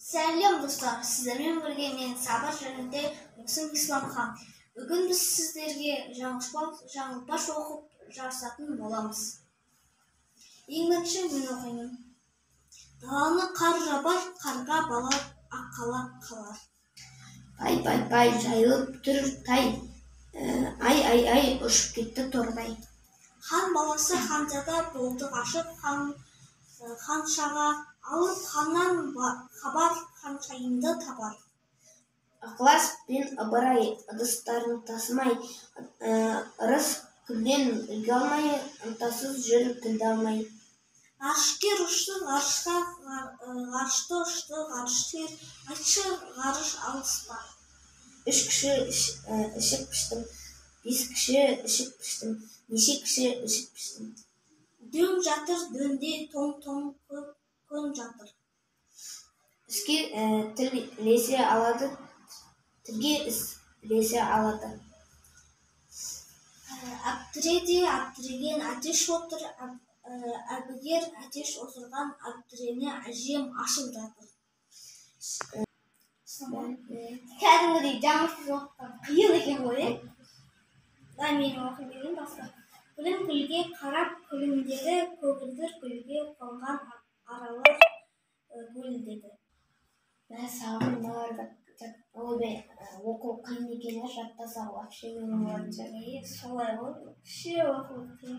сәлем достар сіздермен бірге мен сабыр және мұқсын исламхан бүгін біз сіздерге жаңылпаш оқып жарысатын боламыз ең бірінші мен оқимын даланы қар жабар қарға бала аққала қалар пай пай пай жайылып тұр тай ай ай ай ұшып кетті торғай хан баласы ханзада болды ғашық хан ханшаға алып ханнан хабар ханшайымды табар? ықылас пен ыбырай ыдыстарын тасымай ырыс күлден үлге алмай ынтасыз жүр тілді алмай. ғарышкер ұшты ғарышқа ғарышты ұшты ғарышкер айтшы ғарыш алыс па? үш кіші ішік піштім бес кіші ішік піштім неше кіші ішік піштім? Дөң жатыр дөңде тоң тоң көн жатыр іске тіл ілесе алады тілге іс ілесе алады әбдіреде әбдіреген әтеш отыр әбігер әтеш отырған әбдірене әжем ашып жатыр кәдімгідей жаңа сөз оқыған қиын екен ғой иә мен оқи берейін басқа күлім гүлге қарап күлімдеді көгілдір гүлге қонған аралар гүлдеді ойбай оқу қиын екен иә жаттаса вообще солай ғой. Вообще оқу қиын